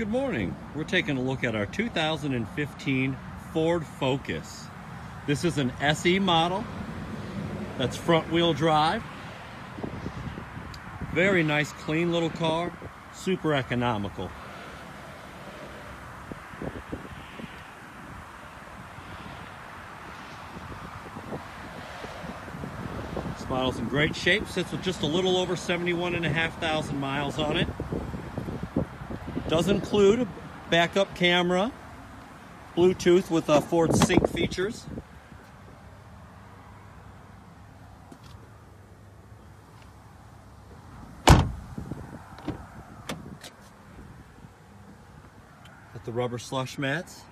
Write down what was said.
Good morning. We're taking a look at our 2015 Ford Focus. This is an SE model that's front wheel drive. Very nice, clean little car, super economical. This model's in great shape, sits with just a little over 71,500 miles on it. Does include a backup camera, Bluetooth with uh, Ford Sync features. Got the rubber slush mats.